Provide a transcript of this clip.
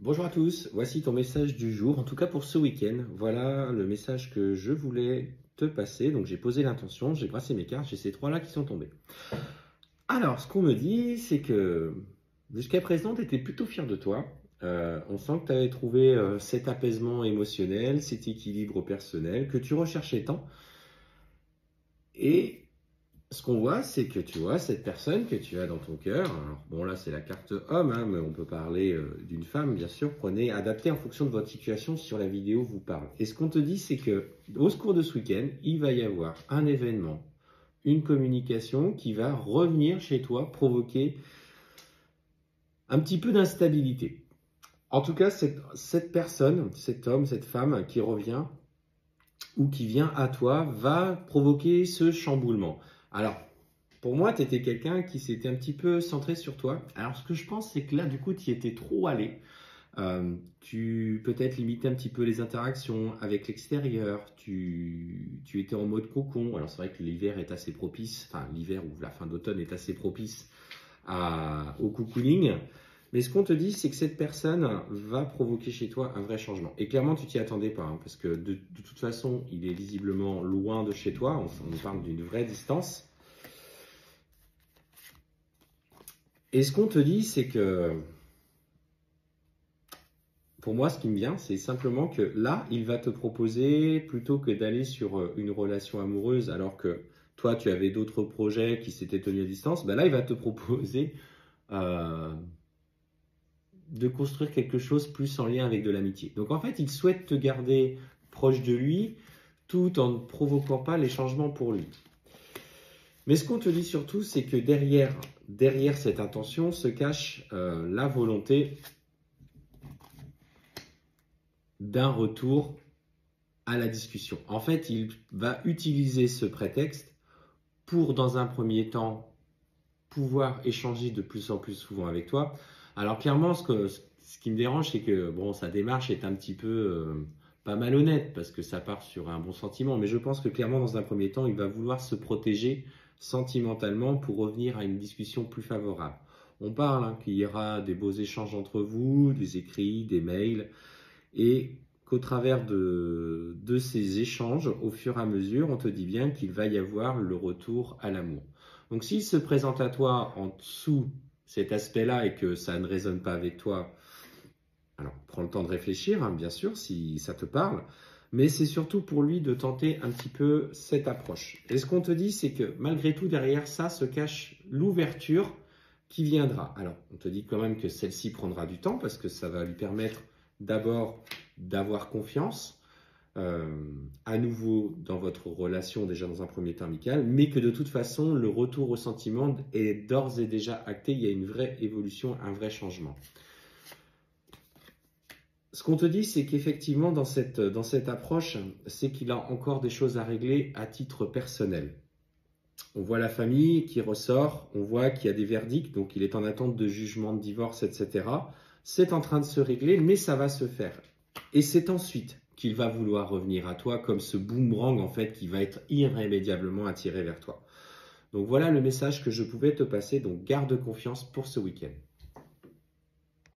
Bonjour à tous, voici ton message du jour, en tout cas pour ce week-end. Voilà le message que je voulais te passer. Donc j'ai posé l'intention, j'ai brassé mes cartes, j'ai ces trois-là qui sont tombés. Alors, ce qu'on me dit, c'est que jusqu'à présent, tu étais plutôt fier de toi. Euh, on sent que tu avais trouvé euh, cet apaisement émotionnel, cet équilibre personnel que tu recherchais tant. Et ce qu'on voit, c'est que tu vois cette personne que tu as dans ton cœur. bon, là, c'est la carte homme, hein, mais on peut parler euh, d'une femme, bien sûr. Prenez, adaptez en fonction de votre situation sur la vidéo vous parle. Et ce qu'on te dit, c'est que au secours de ce week-end, il va y avoir un événement, une communication qui va revenir chez toi, provoquer un petit peu d'instabilité. En tout cas, cette personne, cet homme, cette femme qui revient ou qui vient à toi va provoquer ce chamboulement. Alors, pour moi, tu étais quelqu'un qui s'était un petit peu centré sur toi. Alors, ce que je pense, c'est que là, du coup, tu étais trop allé. Euh, tu peut-être limitais un petit peu les interactions avec l'extérieur. Tu, tu, étais en mode cocon. Alors, c'est vrai que l'hiver est assez propice, enfin, l'hiver ou la fin d'automne est assez propice au cocooning. Mais ce qu'on te dit, c'est que cette personne va provoquer chez toi un vrai changement. Et clairement, tu t'y attendais pas, hein, parce que de, toute façon, il est visiblement loin de chez toi. On, parle d'une vraie distance. Et ce qu'on te dit, c'est que pour moi, ce qui me vient, c'est simplement que là, il va te proposer, plutôt que d'aller sur euh, une relation amoureuse, alors que toi, tu avais d'autres projets qui s'étaient tenus à distance, ben là, il va te proposer euh, de construire quelque chose plus en lien avec de l'amitié. Donc en fait, il souhaite te garder proche de lui tout en ne provoquant pas les changements pour lui. Mais ce qu'on te dit surtout, c'est que derrière, derrière cette intention se cache euh, la volonté d'un retour à la discussion. En fait, il va utiliser ce prétexte pour, dans un premier temps, pouvoir échanger de plus en plus souvent avec toi, alors clairement, ce, qui me dérange, c'est que bon, sa démarche est un petit peu euh, pas malhonnête parce que ça part sur un bon sentiment. Mais je pense que clairement, dans un premier temps, il va vouloir se protéger sentimentalement pour revenir à une discussion plus favorable. On parle hein, qu'il y aura des beaux échanges entre vous, des écrits, des mails, et qu'au travers de, de ces échanges, au fur et à mesure, on te dit bien qu'il va y avoir le retour à l'amour. Donc s'il se présente à toi en dessous cet aspect-là et que ça ne résonne pas avec toi, alors prends le temps de réfléchir, hein, bien sûr, si ça te parle, mais c'est surtout pour lui de tenter un petit peu cette approche. Et ce qu'on te dit, c'est que malgré tout, derrière ça se cache l'ouverture qui viendra. Alors, on te dit quand même que celle-ci prendra du temps parce que ça va lui permettre d'abord d'avoir confiance, à nouveau dans votre relation, déjà dans un premier temps amical, mais que de toute façon, le retour au sentiment est d'ores et déjà acté. Il y a une vraie évolution, un vrai changement. Ce qu'on te dit, c'est qu'effectivement, dans cette, dans cette approche, c'est qu'il a encore des choses à régler à titre personnel. On voit la famille qui ressort, on voit qu'il y a des verdicts, donc il est en attente de jugement de divorce, etc. C'est en train de se régler, mais ça va se faire. Et c'est ensuite qu'il va vouloir revenir à toi comme ce boomerang en fait qui va être irrémédiablement attiré vers toi. Donc voilà le message que je pouvais te passer, donc garde confiance pour ce week-end.